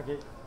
Okay.